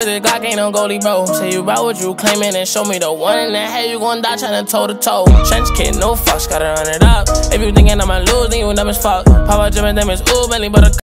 The Glock ain't no goalie, bro. Say you about what you claiming and show me the one in the head. You gon' die trying to toe to toe. Trench kid, no fucks, gotta run it up. If you thinking I'ma lose, then you dumb as fuck. Papa Jim and them is ooh, Bentley, but a